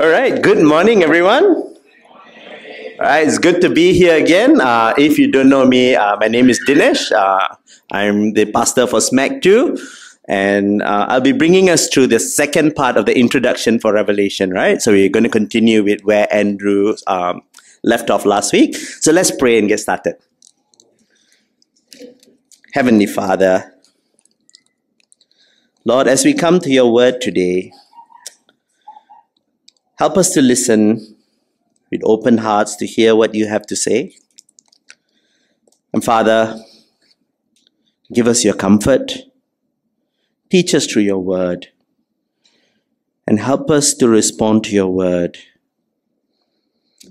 All right, good morning, everyone. All right, it's good to be here again. Uh, if you don't know me, uh, my name is Dinesh. Uh, I'm the pastor for SMACC 2, and uh, I'll be bringing us through the second part of the introduction for Revelation, right? So we're going to continue with where Andrew um, left off last week. So let's pray and get started. Heavenly Father, Lord, as we come to your word today, help us to listen with open hearts to hear what you have to say. And Father, give us your comfort. Teach us through your word. And help us to respond to your word.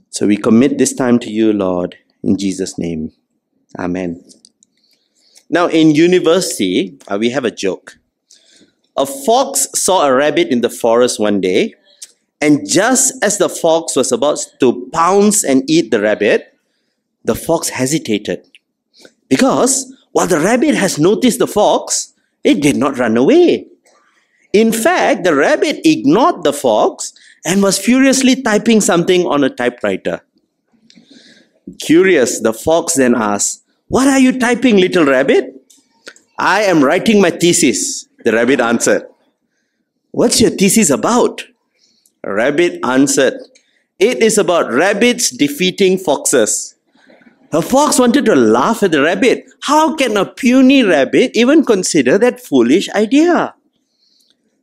So we commit this time to you, Lord, in Jesus' name. Amen. Now, in university, uh, we have a joke. A fox saw a rabbit in the forest one day, and just as the fox was about to pounce and eat the rabbit, the fox hesitated. Because while the rabbit has noticed the fox, it did not run away. In fact, the rabbit ignored the fox and was furiously typing something on a typewriter. Curious, the fox then asked, What are you typing, little rabbit? I am writing my thesis, the rabbit answered. What's your thesis about? Rabbit answered, It is about rabbits defeating foxes. The fox wanted to laugh at the rabbit. How can a puny rabbit even consider that foolish idea?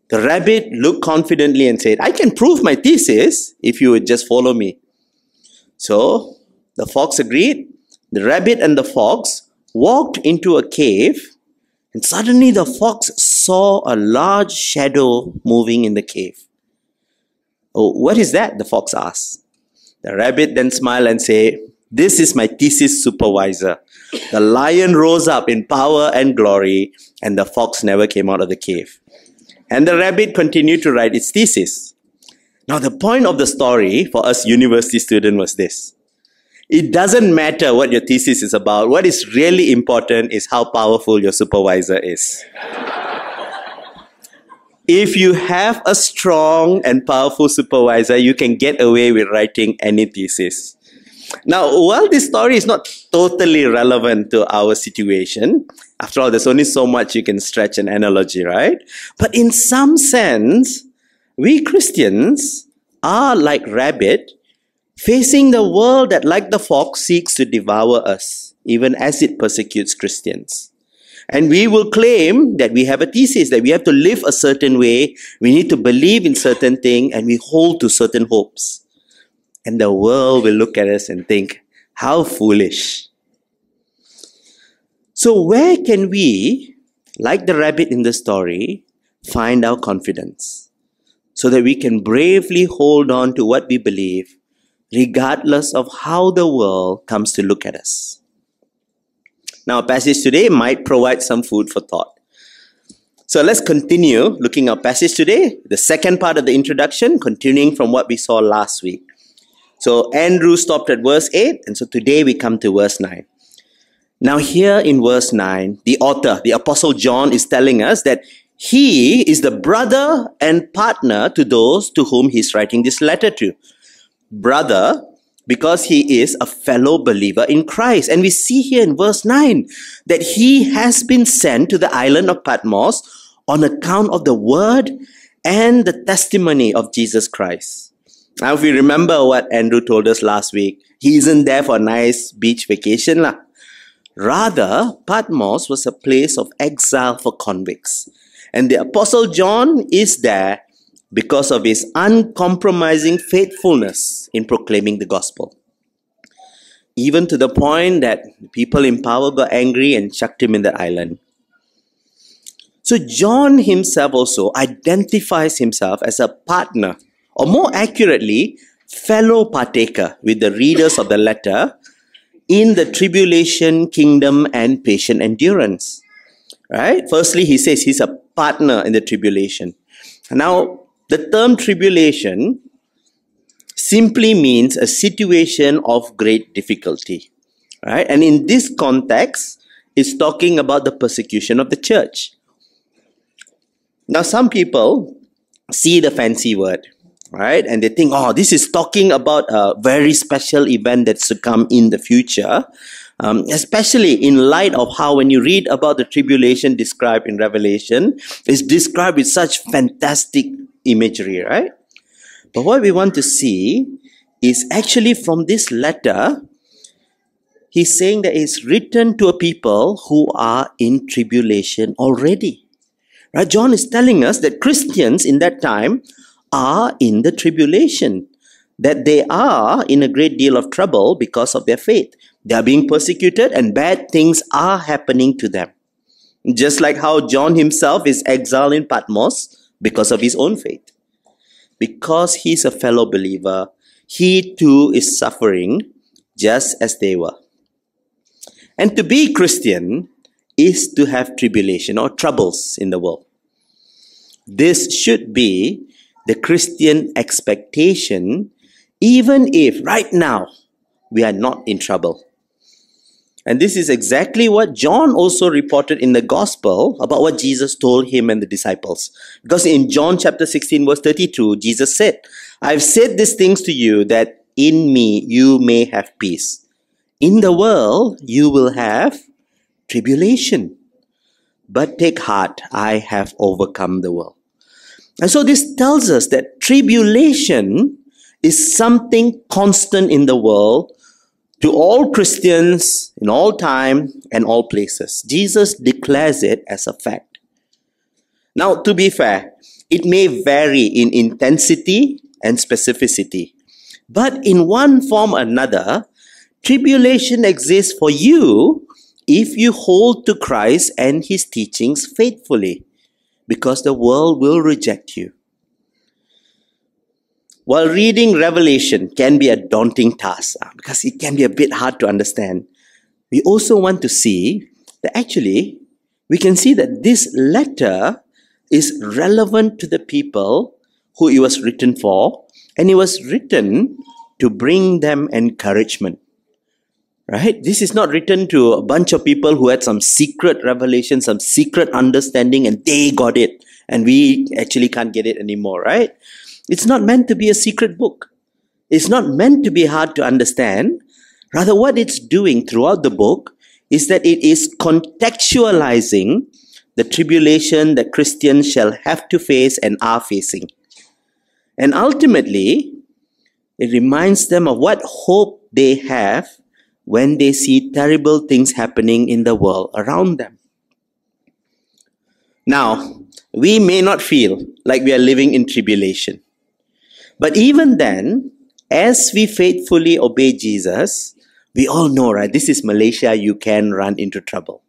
The rabbit looked confidently and said, I can prove my thesis if you would just follow me. So the fox agreed. The rabbit and the fox walked into a cave and suddenly the fox saw a large shadow moving in the cave. Oh, what is that? The fox asked. The rabbit then smiled and said, This is my thesis supervisor. The lion rose up in power and glory, and the fox never came out of the cave. And the rabbit continued to write its thesis. Now, the point of the story for us university students was this it doesn't matter what your thesis is about. What is really important is how powerful your supervisor is. If you have a strong and powerful supervisor, you can get away with writing any thesis. Now, while this story is not totally relevant to our situation, after all, there's only so much you can stretch an analogy, right? But in some sense, we Christians are like rabbit facing the world that, like the fox, seeks to devour us, even as it persecutes Christians. And we will claim that we have a thesis, that we have to live a certain way, we need to believe in certain thing, and we hold to certain hopes. And the world will look at us and think, how foolish. So, where can we, like the rabbit in the story, find our confidence? So that we can bravely hold on to what we believe regardless of how the world comes to look at us. Now, our passage today might provide some food for thought. So let's continue looking at passage today, the second part of the introduction, continuing from what we saw last week. So Andrew stopped at verse 8, and so today we come to verse 9. Now, here in verse 9, the author, the Apostle John, is telling us that he is the brother and partner to those to whom he's writing this letter to brother because he is a fellow believer in Christ. And we see here in verse 9 that he has been sent to the island of Patmos on account of the word and the testimony of Jesus Christ. Now, if we remember what Andrew told us last week, he isn't there for a nice beach vacation. Lah. Rather, Patmos was a place of exile for convicts. And the Apostle John is there because of his uncompromising faithfulness in proclaiming the gospel. Even to the point that people in power got angry and chucked him in the island. So, John himself also identifies himself as a partner, or more accurately, fellow partaker with the readers of the letter in the tribulation, kingdom, and patient endurance. Right? Firstly, he says he's a partner in the tribulation. Now, the term tribulation simply means a situation of great difficulty. Right? And in this context, it's talking about the persecution of the church. Now, some people see the fancy word right? And they think, oh, this is talking about a very special event that's to come in the future. Um, especially in light of how, when you read about the tribulation described in Revelation, it's described with such fantastic imagery, right? But what we want to see is actually from this letter, he's saying that it's written to a people who are in tribulation already. Right? John is telling us that Christians in that time are in the tribulation, that they are in a great deal of trouble because of their faith. They are being persecuted and bad things are happening to them. Just like how John himself is exiled in Patmos because of his own faith. Because he's a fellow believer, he too is suffering just as they were. And to be Christian is to have tribulation or troubles in the world. This should be the Christian expectation, even if right now we are not in trouble. And this is exactly what John also reported in the gospel about what Jesus told him and the disciples. Because in John chapter 16, verse 32, Jesus said, I've said these things to you that in me you may have peace. In the world you will have tribulation. But take heart, I have overcome the world. And so this tells us that tribulation is something constant in the world to all Christians in all time and all places. Jesus declares it as a fact. Now, to be fair, it may vary in intensity and specificity, but in one form or another, tribulation exists for you if you hold to Christ and his teachings faithfully, because the world will reject you. While reading Revelation can be a daunting task uh, because it can be a bit hard to understand, we also want to see that actually we can see that this letter is relevant to the people who it was written for, and it was written to bring them encouragement. Right? This is not written to a bunch of people who had some secret revelation, some secret understanding, and they got it, and we actually can't get it anymore, right? It's not meant to be a secret book. It's not meant to be hard to understand. Rather, what it's doing throughout the book is that it is contextualizing the tribulation that Christians shall have to face and are facing. And ultimately, it reminds them of what hope they have when they see terrible things happening in the world around them. Now, we may not feel like we are living in tribulation. But even then, as we faithfully obey Jesus, we all know, right? This is Malaysia, you can run into trouble.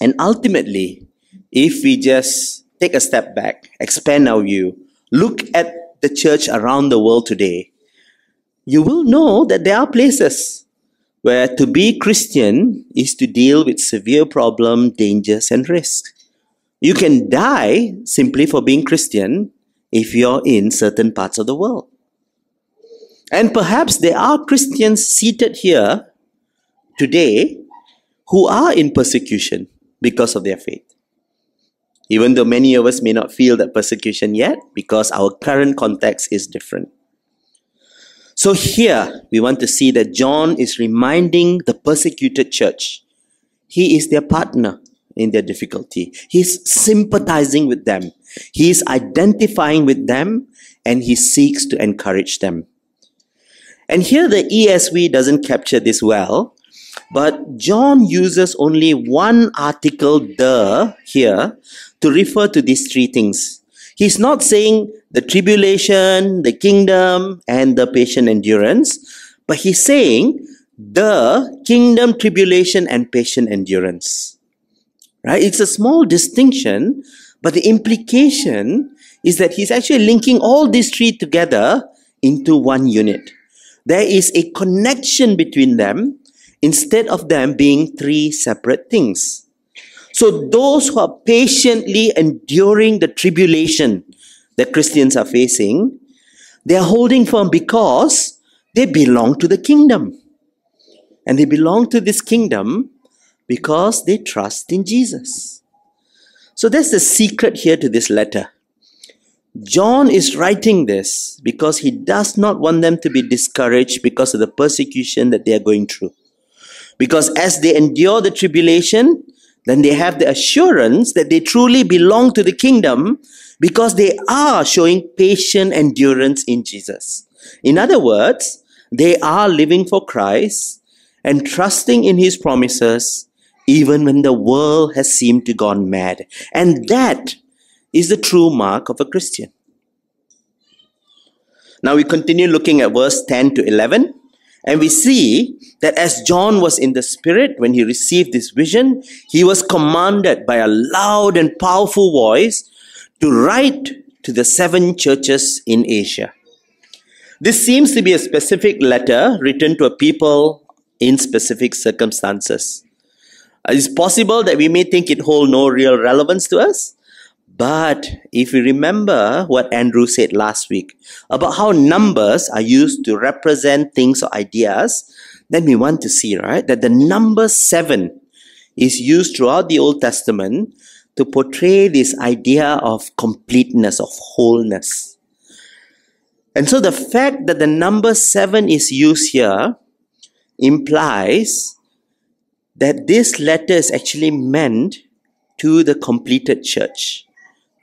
And ultimately, if we just take a step back, expand our view, look at the church around the world today, you will know that there are places where to be Christian is to deal with severe problem, dangers, and risks. You can die simply for being Christian, if you're in certain parts of the world. And perhaps there are Christians seated here today who are in persecution because of their faith. Even though many of us may not feel that persecution yet, because our current context is different. So here we want to see that John is reminding the persecuted church. He is their partner in their difficulty. He's sympathizing with them. He's identifying with them and he seeks to encourage them. And here the ESV doesn't capture this well, but John uses only one article, the, here, to refer to these three things. He's not saying the tribulation, the kingdom, and the patient endurance, but he's saying the kingdom, tribulation, and patient endurance. Right? It's a small distinction, but the implication is that he's actually linking all these three together into one unit. There is a connection between them instead of them being three separate things. So those who are patiently enduring the tribulation that Christians are facing, they are holding firm because they belong to the kingdom. And they belong to this kingdom because they trust in Jesus. So that's the secret here to this letter. John is writing this because he does not want them to be discouraged because of the persecution that they are going through. Because as they endure the tribulation, then they have the assurance that they truly belong to the kingdom because they are showing patient endurance in Jesus. In other words, they are living for Christ and trusting in his promises even when the world has seemed to gone mad. And that is the true mark of a Christian. Now we continue looking at verse 10 to 11. And we see that as John was in the Spirit when he received this vision, he was commanded by a loud and powerful voice to write to the seven churches in Asia. This seems to be a specific letter written to a people in specific circumstances. Uh, it's possible that we may think it hold no real relevance to us, but if we remember what Andrew said last week about how numbers are used to represent things or ideas, then we want to see, right, that the number seven is used throughout the Old Testament to portray this idea of completeness, of wholeness. And so the fact that the number seven is used here implies that this letter is actually meant to the completed church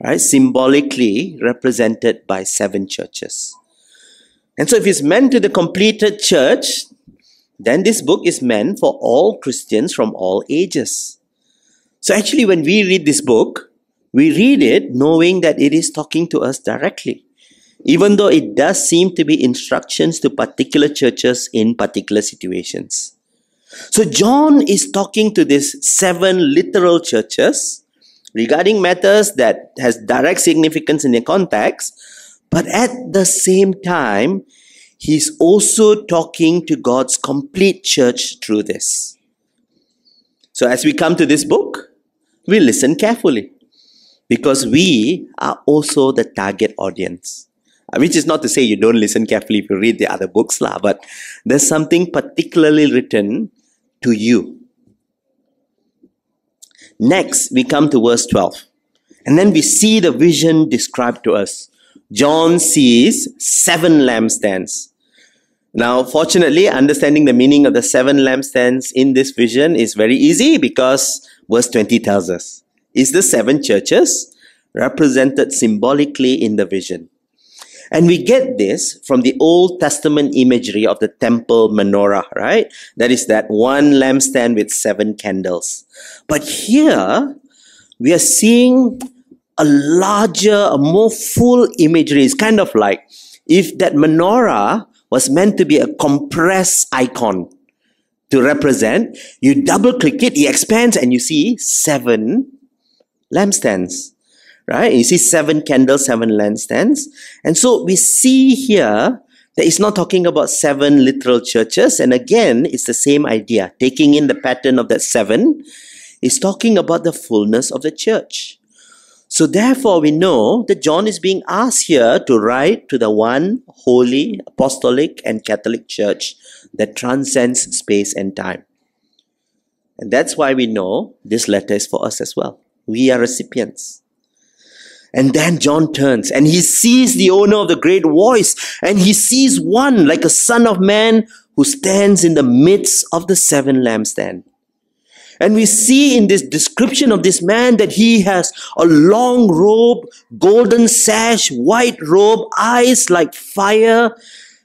right? Symbolically represented by seven churches. And so if it's meant to the completed church, then this book is meant for all Christians from all ages. So actually, when we read this book, we read it knowing that it is talking to us directly, even though it does seem to be instructions to particular churches in particular situations. So John is talking to these seven literal churches regarding matters that has direct significance in the context, but at the same time, he's also talking to God's complete church through this. So as we come to this book, we listen carefully because we are also the target audience. Uh, which is not to say you don't listen carefully if you read the other books, lah, but there's something particularly written to you Next, we come to verse 12. And then we see the vision described to us. John sees seven lampstands. Now, fortunately, understanding the meaning of the seven lampstands in this vision is very easy because verse 20 tells us is the seven churches represented symbolically in the vision. And we get this from the Old Testament imagery of the temple menorah, right? That is that one lampstand with seven candles. But here, we are seeing a larger, a more full imagery. It's kind of like if that menorah was meant to be a compressed icon to represent, you double click it, it expands, and you see seven lampstands right? You see seven candles, seven lampstands. And so we see here that it's not talking about seven literal churches. And again, it's the same idea. Taking in the pattern of that seven is talking about the fullness of the church. So therefore, we know that John is being asked here to write to the one holy, apostolic, and Catholic church that transcends space and time. And that's why we know this letter is for us as well. We are recipients. And then John turns and he sees the owner of the great voice and he sees one like a son of man who stands in the midst of the seven lampstand. And we see in this description of this man that he has a long robe, golden sash, white robe, eyes like fire,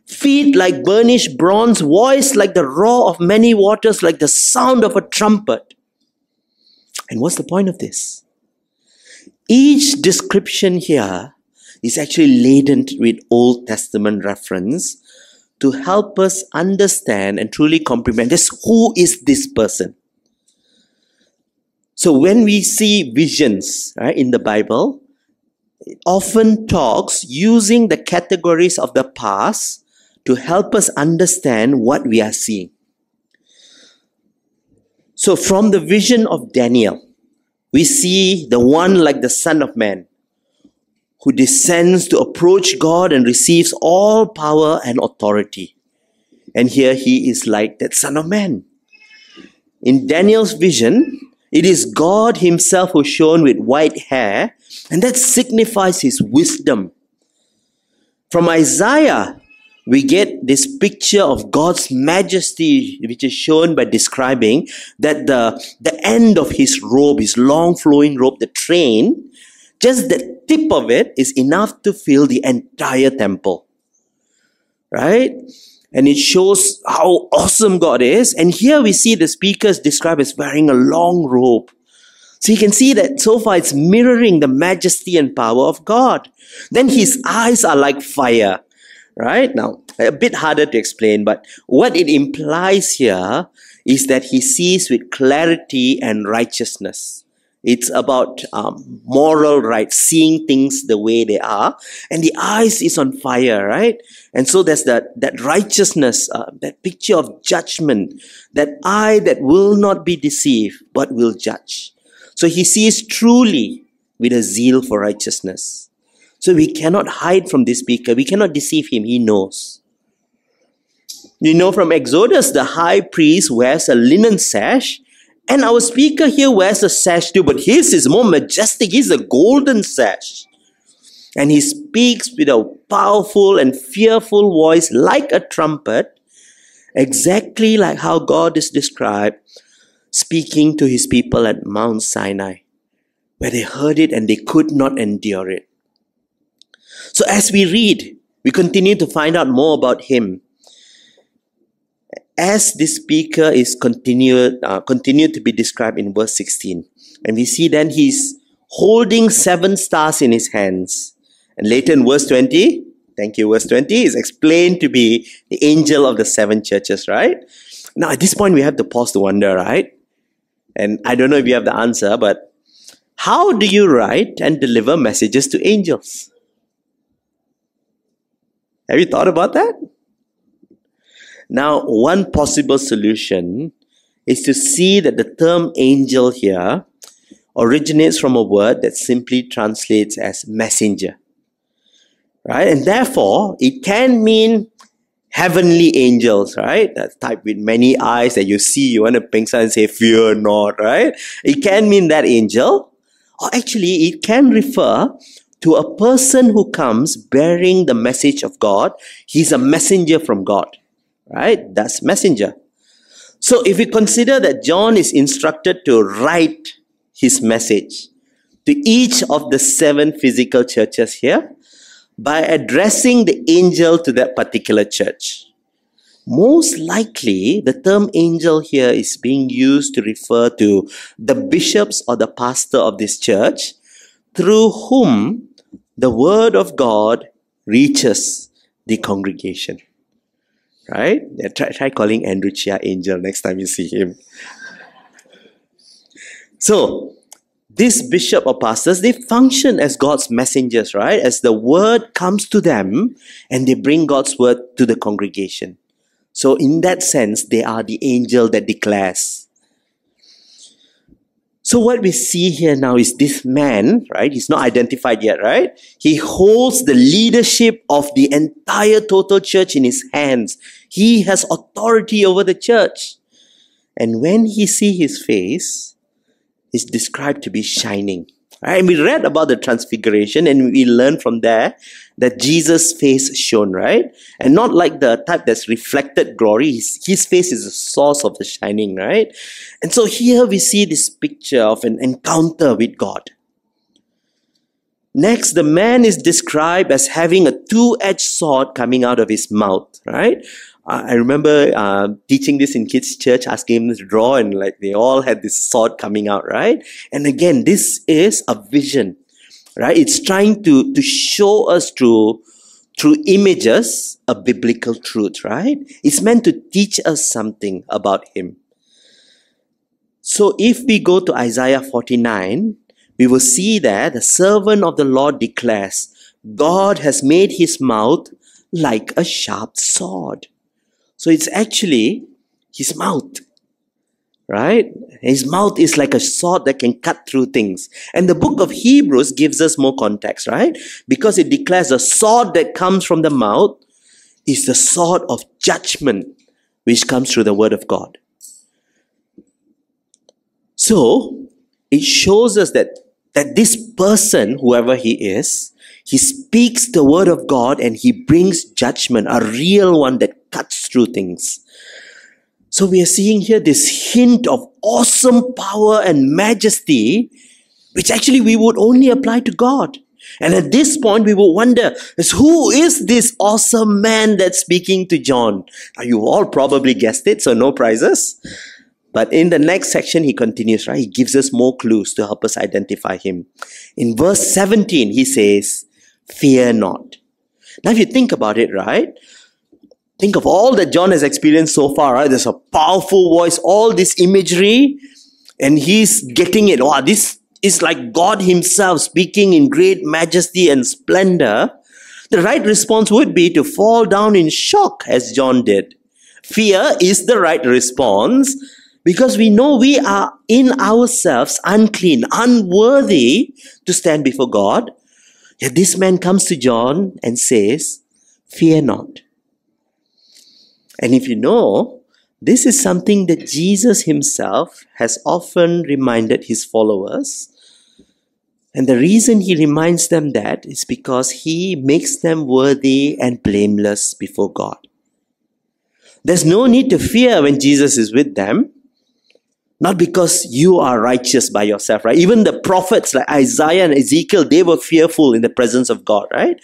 feet like burnished bronze, voice like the roar of many waters, like the sound of a trumpet. And what's the point of this? Each description here is actually laden with Old Testament reference to help us understand and truly comprehend this who is this person. So when we see visions right, in the Bible, it often talks using the categories of the past to help us understand what we are seeing. So from the vision of Daniel, we see the one like the Son of Man who descends to approach God and receives all power and authority. And here he is like that Son of Man. In Daniel's vision, it is God Himself who shone with white hair, And that signifies his wisdom. From Isaiah, we get this picture of God's majesty, which is shown by describing that the, the end of his robe, his long flowing robe, the train, just the tip of it is enough to fill the entire temple. Right? And it shows how awesome God is. And here we see the speakers described as wearing a long robe. So you can see that so far it's mirroring the majesty and power of God. Then his eyes are like fire right? Now, a bit harder to explain, but what it implies here is that he sees with clarity and righteousness. It's about um, moral right, seeing things the way they are, and the eyes is on fire, right? And so there's that that righteousness, uh, that picture of judgment, that eye that will not be deceived but will judge. So he sees truly with a zeal for righteousness. So we cannot hide from this speaker. We cannot deceive him. He knows. You know from Exodus, the high priest wears a linen sash, and our speaker here wears a sash too, but his is more majestic. He's a golden sash. And he speaks with a powerful and fearful voice like a trumpet, exactly like how God is described speaking to his people at Mount Sinai, where they heard it and they could not endure it. So as we read, we continue to find out more about him. As this speaker is continued, uh, continued to be described in verse 16. And we see then he's holding seven stars in his hands. And later in verse 20, thank you, verse 20 is explained to be the angel of the seven churches, right? Now at this point we have to pause to wonder, right? And I don't know if you have the answer, but how do you write and deliver messages to angels? Have you thought about that? Now, one possible solution is to see that the term angel here originates from a word that simply translates as messenger. Right? And therefore, it can mean heavenly angels, right? That type with many eyes that you see, you want to ping and say, fear not, right? It can mean that angel. Or actually, it can refer to a person who comes bearing the message of God, he's a messenger from God, right? That's messenger. So if we consider that John is instructed to write his message to each of the seven physical churches here by addressing the angel to that particular church. Most likely, the term angel here is being used to refer to the bishops or the pastor of this church through whom the word of God reaches the congregation. Right? Try, try calling Andrew Chia angel next time you see him. So, this bishop or pastors, they function as God's messengers, right? As the word comes to them and they bring God's word to the congregation. So, in that sense, they are the angel that declares. So what we see here now is this man, right? He's not identified yet, right? He holds the leadership of the entire total church in his hands. He has authority over the church. And when he see his face, is described to be shining. And we read about the transfiguration and we learn from there that Jesus' face shone, right? And not like the type that's reflected glory. His, his face is the source of the shining, right? And so here we see this picture of an encounter with God. Next, the man is described as having a two-edged sword coming out of his mouth, right? I remember uh, teaching this in kids' church, asking them to draw, and like they all had this sword coming out, right? And again, this is a vision, right? It's trying to to show us through through images a biblical truth, right? It's meant to teach us something about Him. So if we go to Isaiah 49, we will see that the servant of the Lord declares, God has made His mouth like a sharp sword. So it's actually his mouth, right? His mouth is like a sword that can cut through things. And the book of Hebrews gives us more context, right? Because it declares a sword that comes from the mouth is the sword of judgment which comes through the word of God. So it shows us that that this person, whoever he is, he speaks the word of God and he brings judgment, a real one that cuts through things. So we are seeing here this hint of awesome power and majesty, which actually we would only apply to God. And at this point, we will wonder, is who is this awesome man that's speaking to John? Now, you all probably guessed it, so no prizes. But in the next section, he continues, right? He gives us more clues to help us identify him. In verse 17, he says, Fear not. Now, if you think about it, right? Think of all that John has experienced so far, right? There's a powerful voice, all this imagery, and he's getting it. Wow, this is like God Himself speaking in great majesty and splendor. The right response would be to fall down in shock, as John did. Fear is the right response because we know we are in ourselves unclean, unworthy to stand before God. Yet this man comes to John and says, Fear not. And if you know, this is something that Jesus himself has often reminded his followers. And the reason he reminds them that is because he makes them worthy and blameless before God. There's no need to fear when Jesus is with them not because you are righteous by yourself, right? Even the prophets like Isaiah and Ezekiel, they were fearful in the presence of God, right?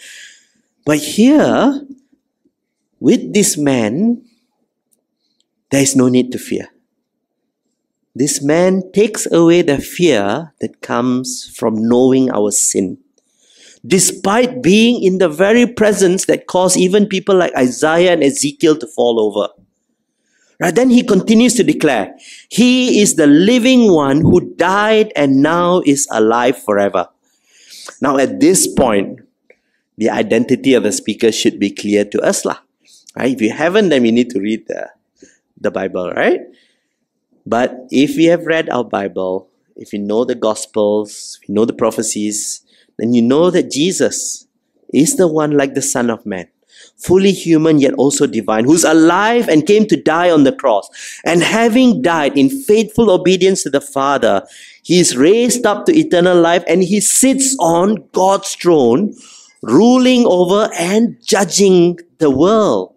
But here, with this man, there is no need to fear. This man takes away the fear that comes from knowing our sin. Despite being in the very presence that caused even people like Isaiah and Ezekiel to fall over. Right? Then he continues to declare, He is the living one who died and now is alive forever. Now, at this point, the identity of the speaker should be clear to us. Lah. Right? If you haven't, then we need to read the, the Bible, right? But if we have read our Bible, if you know the Gospels, you know the prophecies, then you know that Jesus is the one like the Son of Man fully human yet also divine, who's alive and came to die on the cross. And having died in faithful obedience to the Father, he is raised up to eternal life and he sits on God's throne, ruling over and judging the world.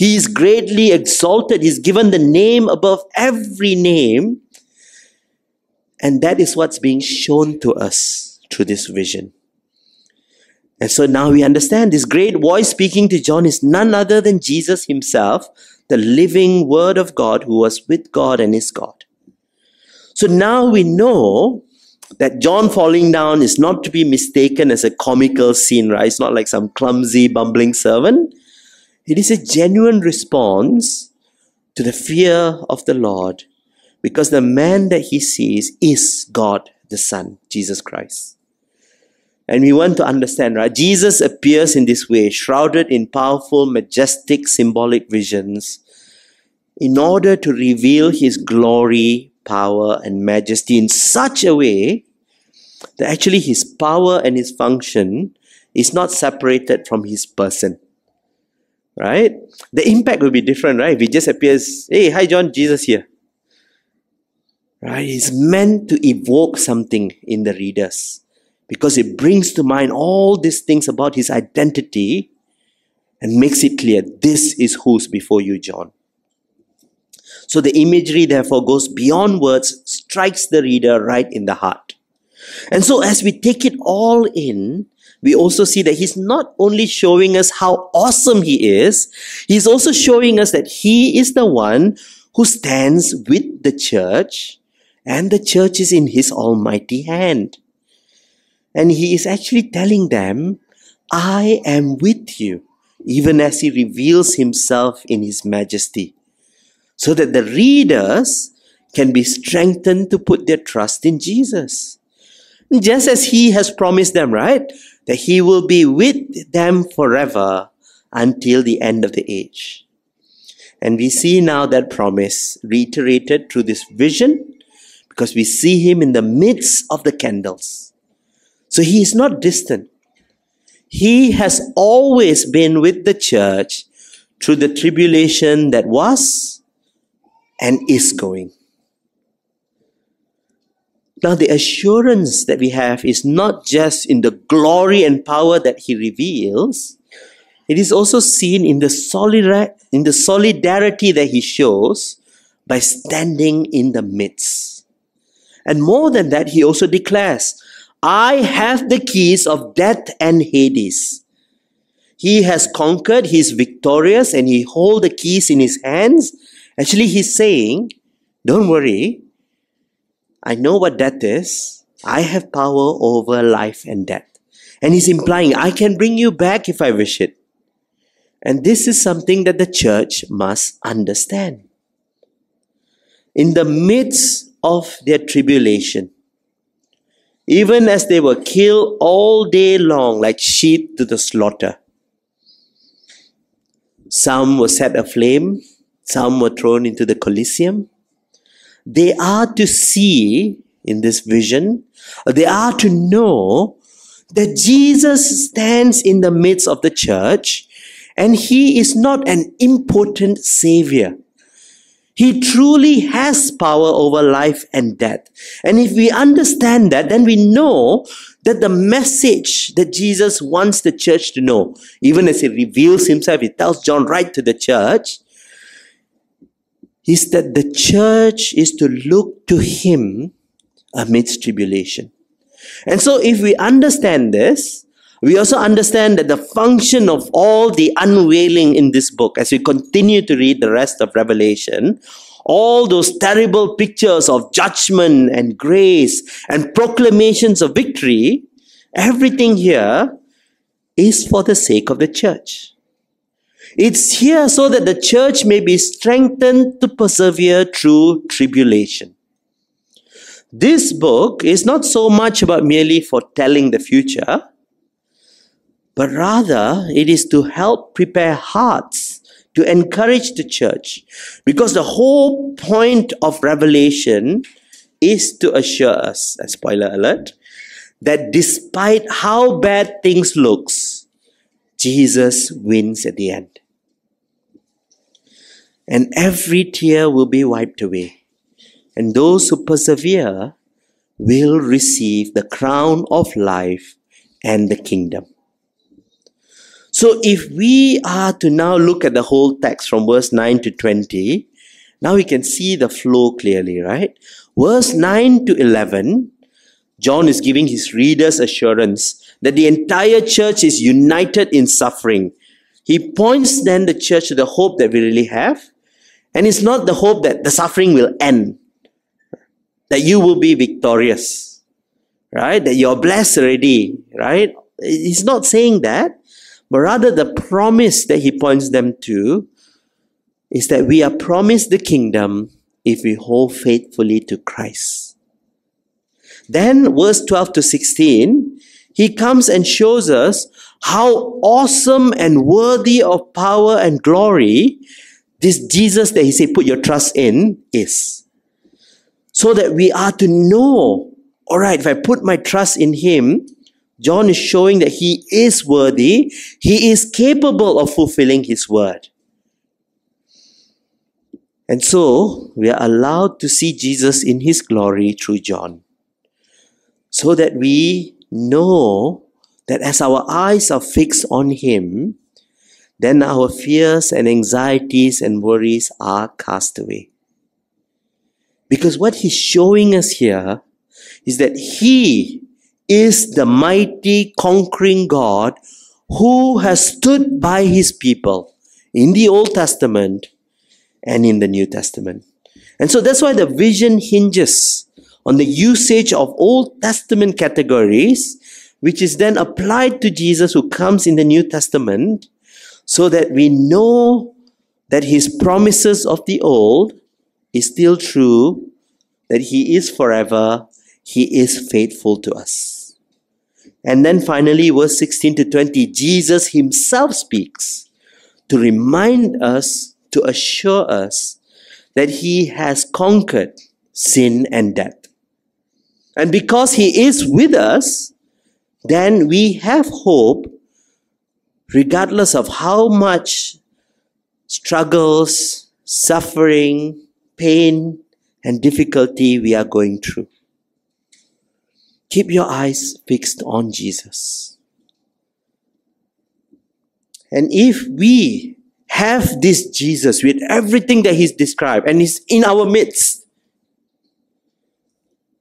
He is greatly exalted. He's given the name above every name. And that is what's being shown to us through this vision. And so now we understand this great voice speaking to John is none other than Jesus himself, the living word of God who was with God and is God. So now we know that John falling down is not to be mistaken as a comical scene, right? It's not like some clumsy, bumbling servant. It is a genuine response to the fear of the Lord because the man that he sees is God the Son, Jesus Christ. And we want to understand, right? Jesus appears in this way, shrouded in powerful, majestic, symbolic visions, in order to reveal his glory, power, and majesty in such a way that actually his power and his function is not separated from his person. Right? The impact will be different, right? If he just appears, hey, hi John, Jesus here. Right? It's meant to evoke something in the readers because it brings to mind all these things about his identity and makes it clear this is who's before you, John. So the imagery, therefore, goes beyond words, strikes the reader right in the heart. And so, as we take it all in, we also see that he's not only showing us how awesome he is, he's also showing us that he is the one who stands with the church, and the church is in his almighty hand. And he is actually telling them, I am with you, even as he reveals himself in his majesty, so that the readers can be strengthened to put their trust in Jesus. Just as he has promised them, right? That he will be with them forever until the end of the age. And we see now that promise reiterated through this vision because we see him in the midst of the candles. So he is not distant. He has always been with the church through the tribulation that was and is going. Now, the assurance that we have is not just in the glory and power that He reveals, it is also seen in the, solidar- in the solidarity that He shows by standing in the midst. And more than that, He also declares, I have the keys of death and Hades. He has conquered, he is victorious, and he holds the keys in his hands. Actually, he's saying, Don't worry, I know what death is. I have power over life and death. And he's implying, I can bring you back if I wish it. And this is something that the church must understand. In the midst of their tribulation, even as they were killed all day long like sheep to the slaughter, some were set aflame, some were thrown into the Colosseum, they are to see in this vision, they are to know that Jesus stands in the midst of the church and he is not an impotent savior. He truly has power over life and death. And if we understand that, then we know that the message that Jesus wants the church to know, even as he reveals himself, he tells John right to the church, is that the church is to look to him amidst tribulation. And so if we understand this, we also understand that the function of all the unveiling in this book, as we continue to read the rest of Revelation, all those terrible pictures of judgment and grace and proclamations of victory, everything here is for the sake of the church. It's here so that the church may be strengthened to persevere through tribulation. This book is not so much about merely foretelling the future, but rather it is to help prepare hearts to encourage the church. Because the whole point of Revelation is to assure us, a spoiler alert, that despite how bad things looks, Jesus wins at the end and every tear will be wiped away. And those who persevere will receive the crown of life and the kingdom. So if we are to now look at the whole text from verse 9 to 20, now we can see the flow clearly, right? Verse 9 to 11, John is giving his readers assurance that the entire church is united in suffering. He points then the church to the hope that we really have and it's not the hope that the suffering will end, that you will be victorious, right? That you're blessed already, right? He's not saying that, but rather the promise that he points them to is that we are promised the kingdom if we hold faithfully to Christ. Then, verse 12 to 16, he comes and shows us how awesome and worthy of power and glory this Jesus that he said, put your trust in is. So that we are to know, all right, if I put my trust in him, John is showing that he is worthy, he is capable of fulfilling his word. And so we are allowed to see Jesus in his glory through John. So that we know that as our eyes are fixed on him, then our fears and anxieties and worries are cast away. Because what he's showing us here is that he is the mighty conquering God who has stood by his people in the Old Testament and in the New Testament. And so that's why the vision hinges on the usage of Old Testament categories, which is then applied to Jesus who comes in the New Testament so that we know that his promises of the old is still true, that he is forever, he is faithful to us. And then finally, verse 16 to 20, Jesus himself speaks to remind us, to assure us that he has conquered sin and death. And because he is with us, then we have hope regardless of how much struggles, suffering, pain, and difficulty we are going through. Keep your eyes fixed on Jesus. And if we have this Jesus with everything that he's described and is in our midst,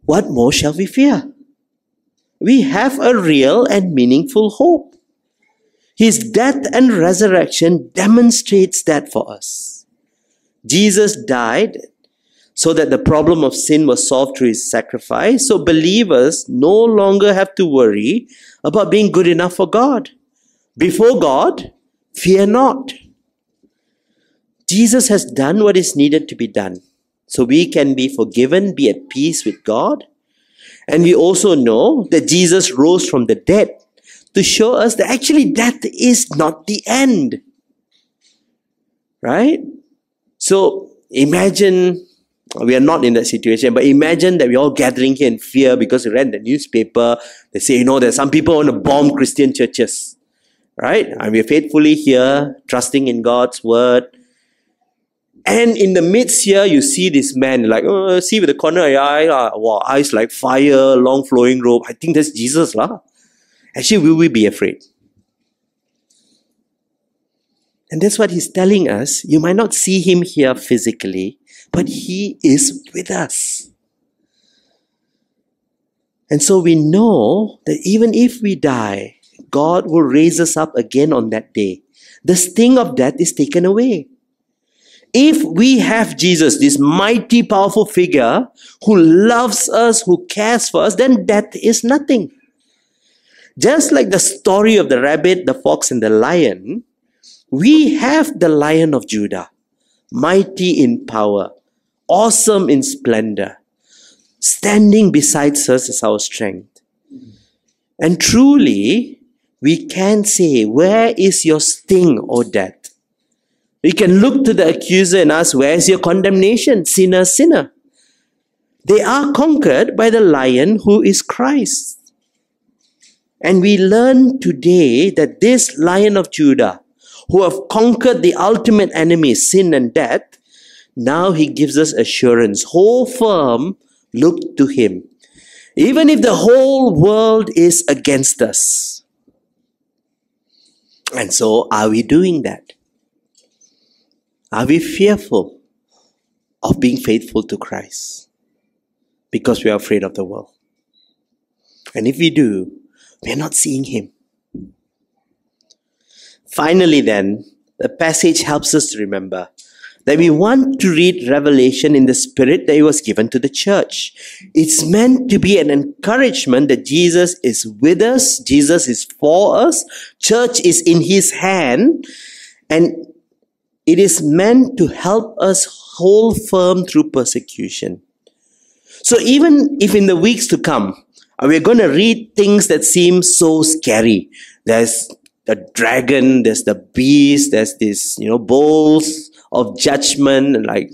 what more shall we fear? We have a real and meaningful hope. His death and resurrection demonstrates that for us. Jesus died so that the problem of sin was solved through his sacrifice. So believers no longer have to worry about being good enough for God. Before God, fear not. Jesus has done what is needed to be done. So we can be forgiven, be at peace with God. And we also know that Jesus rose from the dead to show us that actually death is not the end. Right? So imagine we are not in that situation, but imagine that we're all gathering here in fear because we read the newspaper. They say, you know, that some people want to bomb Christian churches. Right? And we're faithfully here, trusting in God's word. And in the midst here, you see this man, like, oh, see with the corner of your eye, uh, wow, eyes like fire, long flowing robe. I think that's Jesus. Lah. Actually, will we be afraid? And that's what he's telling us. You might not see him here physically, but he is with us. And so we know that even if we die, God will raise us up again on that day. The sting of death is taken away. If we have Jesus, this mighty, powerful figure who loves us, who cares for us, then death is nothing. Just like the story of the rabbit, the fox, and the lion, we have the lion of Judah, mighty in power, awesome in splendor, standing beside us as our strength. And truly, we can say, Where is your sting, O death? We can look to the accuser and ask, Where is your condemnation, sinner, sinner? They are conquered by the lion who is Christ. And we learn today that this lion of Judah, who have conquered the ultimate enemy, sin and death, now he gives us assurance. Whole firm, look to him. Even if the whole world is against us. And so, are we doing that? Are we fearful of being faithful to Christ? Because we are afraid of the world. And if we do, we are not seeing Him. Finally, then, the passage helps us to remember that we want to read Revelation in the spirit that it was given to the church. It's meant to be an encouragement that Jesus is with us, Jesus is for us, church is in His hand, and it is meant to help us hold firm through persecution. So even if in the weeks to come, we're going to read things that seem so scary. There's the dragon, there's the beast, there's this, you know, bowls of judgment. And like,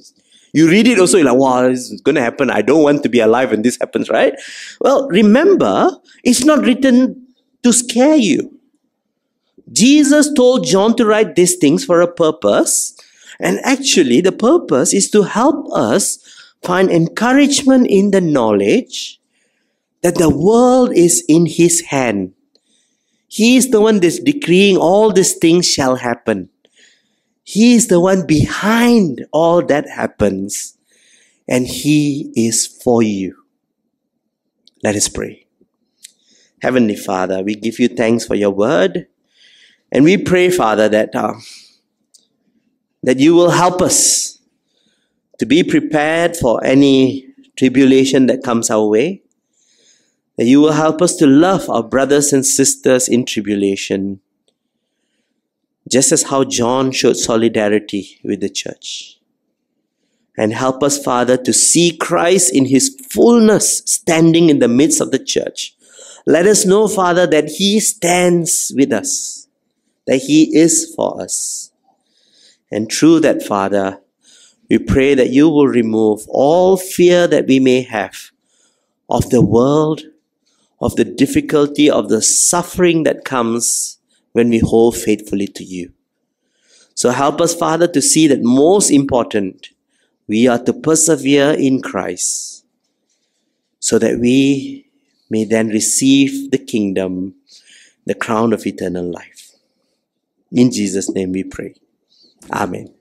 you read it also, you're like, wow, this is going to happen. I don't want to be alive when this happens, right? Well, remember, it's not written to scare you. Jesus told John to write these things for a purpose. And actually, the purpose is to help us find encouragement in the knowledge that the world is in his hand. He is the one that's decreeing all these things shall happen. He is the one behind all that happens. And he is for you. Let us pray. Heavenly Father, we give you thanks for your word. And we pray, Father, that, uh, that you will help us to be prepared for any tribulation that comes our way. That you will help us to love our brothers and sisters in tribulation, just as how John showed solidarity with the church. And help us, Father, to see Christ in his fullness standing in the midst of the church. Let us know, Father, that he stands with us that He is for us. And through that, Father, we pray that you will remove all fear that we may have of the world, of the difficulty, of the suffering that comes when we hold faithfully to you. So help us, Father, to see that most important, we are to persevere in Christ so that we may then receive the kingdom, the crown of eternal life. In Jesus' name we pray. Amen.